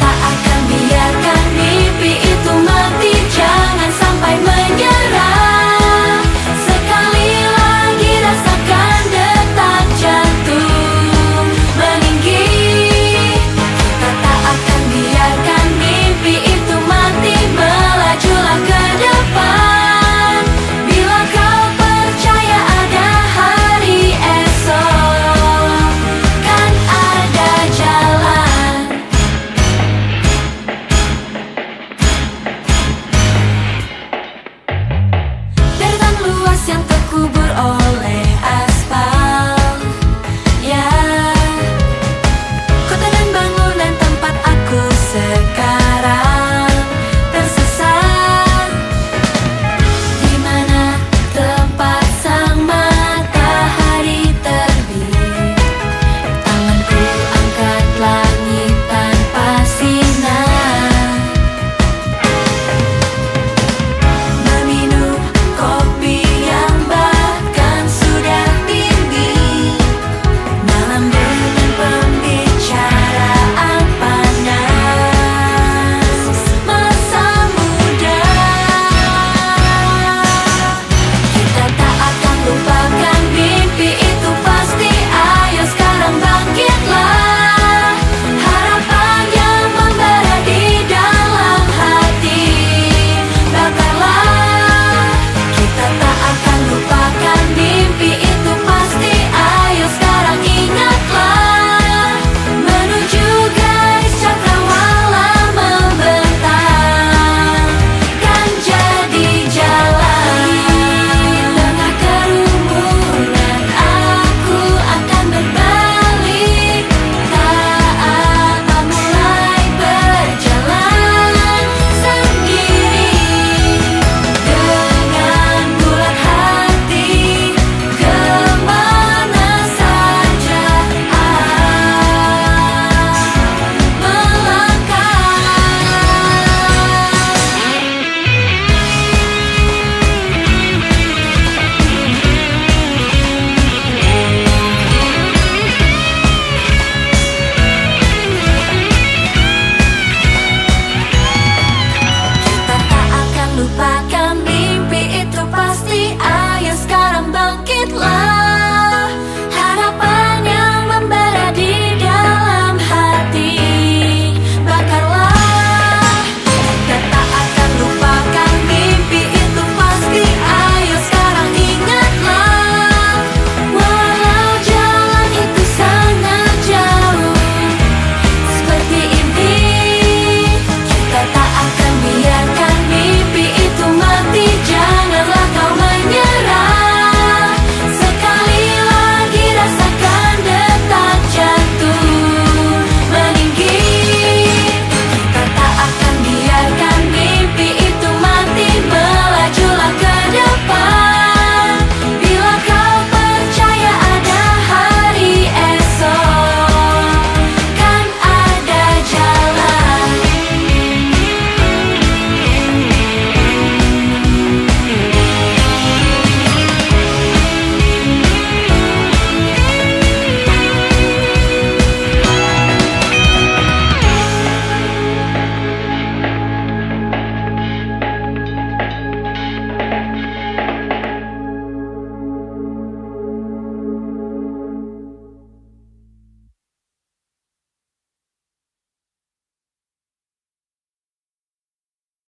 tak akan biarkan.